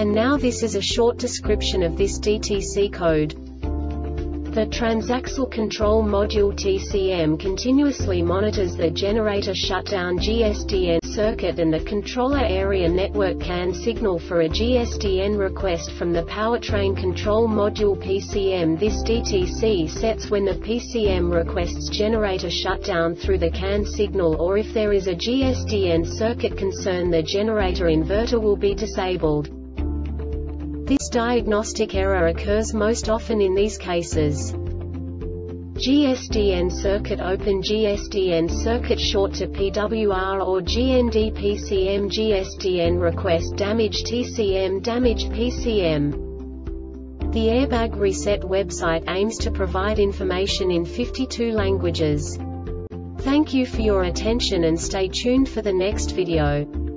And now this is a short description of this DTC code. The Transaxle Control Module TCM continuously monitors the generator shutdown GSDN circuit and the controller area network CAN signal for a GSDN request from the Powertrain Control Module PCM. This DTC sets when the PCM requests generator shutdown through the CAN signal or if there is a GSDN circuit concern the generator inverter will be disabled. This diagnostic error occurs most often in these cases. GSDN circuit open GSDN circuit short to PWR or GND PCM GSDN request damage TCM damage PCM. The Airbag Reset website aims to provide information in 52 languages. Thank you for your attention and stay tuned for the next video.